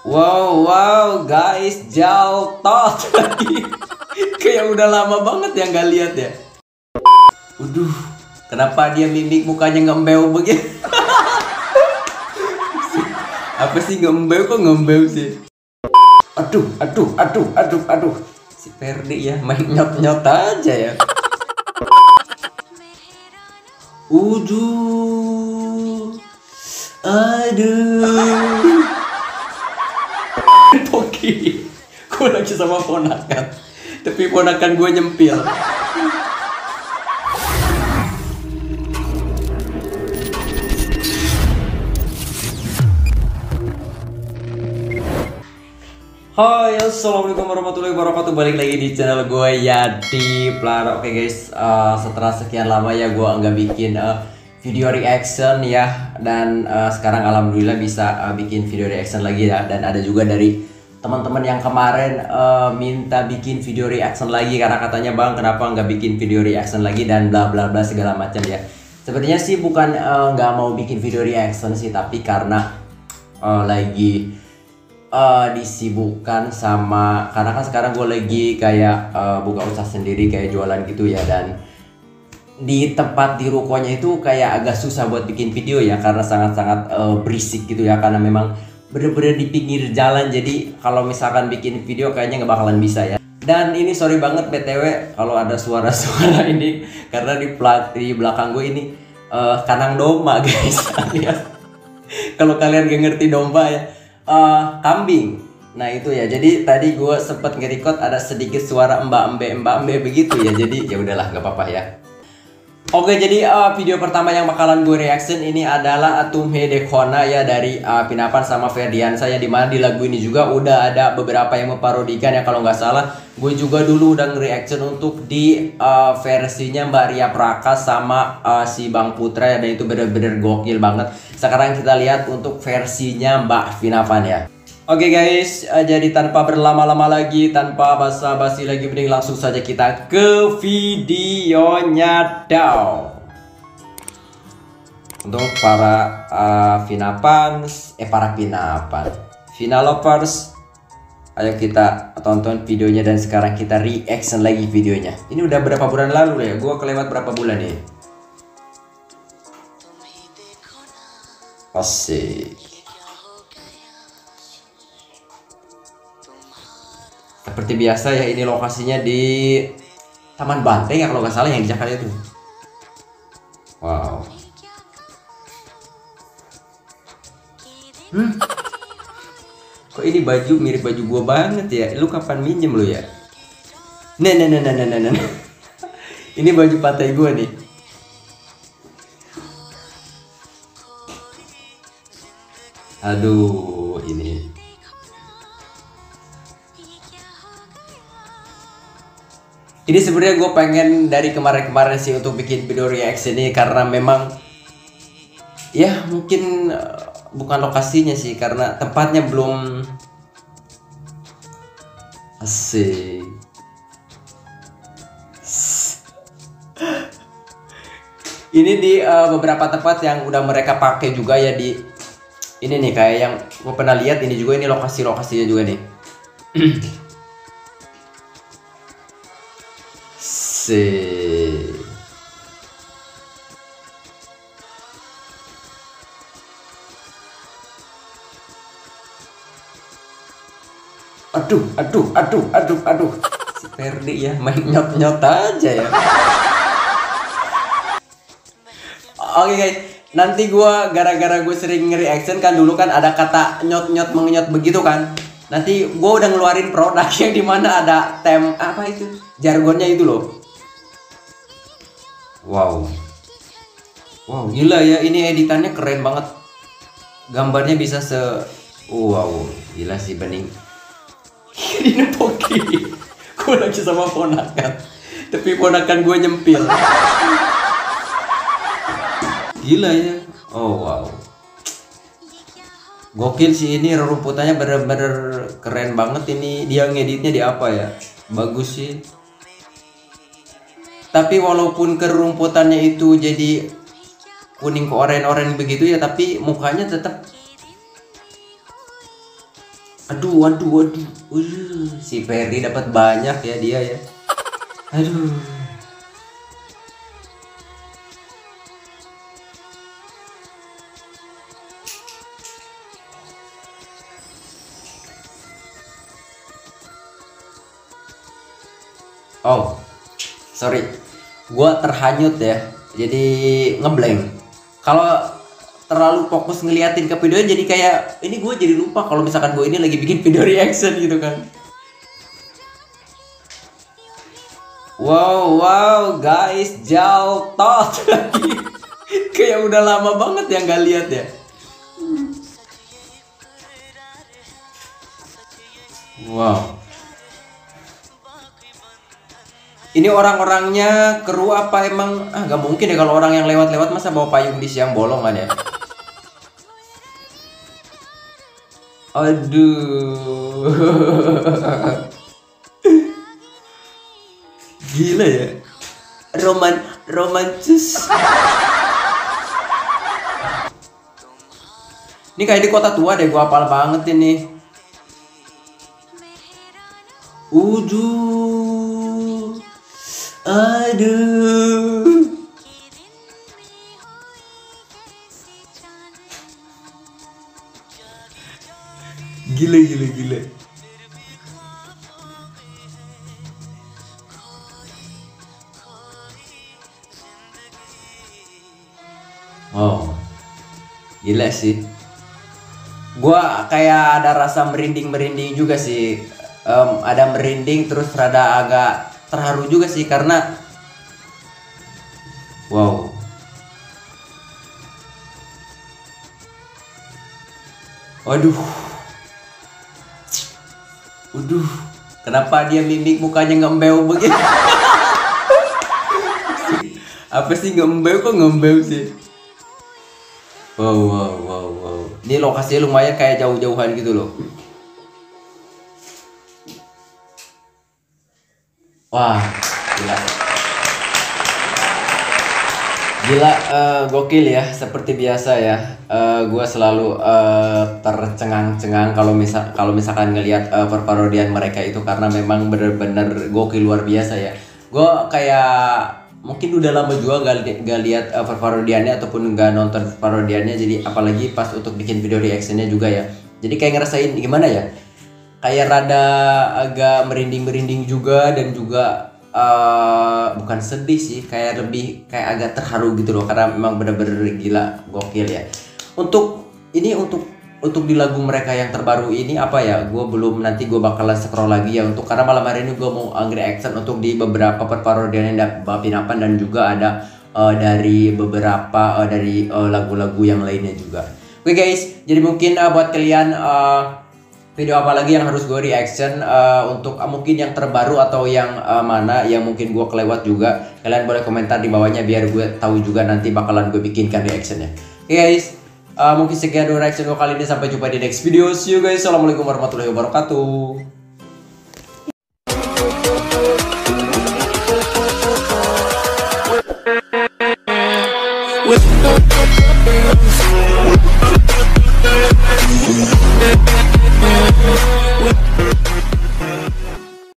Wow, wow, guys, jauh lagi. Kayak udah lama banget ya nggak lihat ya. Waduh, kenapa dia mimik mukanya ngembeu begitu? Apa sih ngembeu kok ngembeu sih? Aduh, aduh, aduh, aduh, aduh. Si Ferdi ya main nyot-nyot aja ya. Uduh. Aduh. Poki. Gue lagi sama ponakan. Tapi ponakan gue nyempil. Hai assalamualaikum warahmatullahi wabarakatuh Balik lagi di channel gue Yadi Plaro Oke guys uh, setelah sekian lama ya gue nggak bikin uh, video reaction ya Dan uh, sekarang alhamdulillah bisa uh, bikin video reaction lagi ya Dan ada juga dari teman-teman yang kemarin uh, minta bikin video reaction lagi Karena katanya bang kenapa nggak bikin video reaction lagi? dan bla bla bla segala macam ya. Sebenarnya sih bukan nggak uh, mau bikin video reaction sih Tapi karena uh, lagi uh, disibukkan sama karena kan sekarang gue lagi kayak uh, buka usaha sendiri kayak jualan gitu ya dan di tempat di rukonya itu kayak agak susah buat bikin video ya karena sangat-sangat uh, berisik gitu ya karena memang bener-bener di pinggir jalan. Jadi kalau misalkan bikin video kayaknya nggak bakalan bisa ya. Dan ini sorry banget btw kalau ada suara-suara ini karena di, di belakang gue ini uh, kanang domba guys. Kalau kalian gak ngerti domba ya. Uh, kambing. Nah itu ya, jadi tadi gue sempet nge-record ada sedikit suara mbak embe mbak embe begitu ya, jadi ya udahlah nggak apa-apa ya. Oke jadi uh, video pertama yang bakalan gue reaction ini adalah Atum Hedekona ya dari uh, Pinapan sama Ferdian saya di mana di lagu ini juga udah ada beberapa yang memparodikan ya kalau nggak salah. Gue juga dulu udah nge-reaction untuk di uh, versinya Mbak Ria Praka sama uh, si Bang Putra ya dan itu bener-bener gokil banget. Sekarang kita lihat untuk versinya Mbak Pinapan ya Oke okay guys, uh, jadi tanpa berlama-lama lagi, tanpa basa-basi lagi, mending langsung saja kita ke videonya down. Untuk para uh, Finapans, eh para Finapan, Finalovers, ayo kita tonton videonya dan sekarang kita reaction lagi videonya. Ini udah berapa bulan lalu ya? Gua kelewat berapa bulan nih? Asik. Seperti biasa ya ini lokasinya di Taman Banteng ya kalau nggak salah yang di Jakarta itu. Wow. Hmm. Kok ini baju mirip baju gua banget ya? Lu kapan minjem lu ya? Nah, nah, nah, nah, nah, nah. ini baju pantai gua nih. Aduh, ini sebenarnya gue pengen dari kemarin-kemarin sih untuk bikin video reaction ini karena memang ya mungkin uh, bukan lokasinya sih karena tempatnya belum asik. Ini di uh, beberapa tempat yang udah mereka pakai juga ya di ini nih kayak yang gue pernah lihat ini juga ini lokasi lokasinya juga nih Aduh, aduh, aduh, aduh, aduh. Si Ferdi ya main nyot-nyot aja ya. Oke okay, guys, nanti gue gara-gara gue sering nge-reaction kan dulu kan ada kata nyot-nyot mengenyot begitu kan. Nanti gue udah ngeluarin produk yang di mana ada tem apa itu? Jargonnya itu loh Wow. Wow, gila ya ini editannya keren banget. Gambarnya bisa se Wow, gila sih bening. ini poki. gue lagi sama ponakan. Tapi ponakan gue nyempil. Gila ya. Oh wow. Gokil sih ini rumputannya bener-bener keren banget ini. Dia ngeditnya di apa ya? Bagus sih tapi walaupun kerumputannya itu jadi kuning ke oren-oren begitu ya tapi mukanya tetap Aduh, aduh, aduh. Aduh, si Ferry dapat banyak ya dia ya. Aduh. Oh, sorry. Gua terhanyut ya. Jadi ngeblank. Kalau terlalu fokus ngeliatin ke videonya jadi kayak ini gue jadi lupa kalau misalkan gue ini lagi bikin video reaction gitu kan wow wow guys jauh tot kayak udah lama banget ya nggak lihat ya wow ini orang-orangnya kru apa emang ah nggak mungkin ya kalau orang yang lewat-lewat masa bawa payung di siang bolong kan ya Aduh. Gila ya. Roman romantis. Ini kayak di kota tua deh, gua apal banget ini. Uduh. Aduh. Gila gila gila. Oh. Gila sih. Gua kayak ada rasa merinding-merinding juga sih. Um, ada merinding terus rada agak terharu juga sih karena wow. Waduh. Waduh, kenapa dia mimik mukanya ngembeu begitu? Apa sih ngembeu kok ngembeu sih? Wow, wow, wow, wow. Ini lokasinya lumayan kayak jauh-jauhan gitu loh. Wah, gila. Gila uh, gokil ya seperti biasa ya. Uh, gua selalu uh, tercengang-cengang kalau misal kalau misalkan ngelihat uh, perparodian mereka itu karena memang bener-bener gokil luar biasa ya. Gua kayak mungkin udah lama juga gak, gak lihat uh, perparodiannya ataupun gak nonton parodiannya jadi apalagi pas untuk bikin video reactionnya juga ya. Jadi kayak ngerasain gimana ya? Kayak rada agak merinding-merinding juga dan juga uh, bukan sedih sih kayak lebih kayak agak terharu gitu loh karena memang bener-bener gila gokil ya. Untuk ini untuk untuk di lagu mereka yang terbaru ini apa ya? Gue belum nanti gue bakalan scroll lagi ya untuk karena malam hari ini gue mau angry action untuk di beberapa perparodian yang Pinapan dan juga ada uh, dari beberapa uh, dari lagu-lagu uh, yang lainnya juga. Oke okay guys jadi mungkin uh, buat kalian uh, video apa lagi yang harus gue reaction uh, untuk uh, mungkin yang terbaru atau yang uh, mana yang mungkin gue kelewat juga kalian boleh komentar di bawahnya biar gue tahu juga nanti bakalan gue bikinkan reactionnya. Oke okay, guys. Uh, mungkin sekian dulu reaction gue kali ini. Sampai jumpa di next video. See you guys. Assalamualaikum warahmatullahi wabarakatuh Yeah.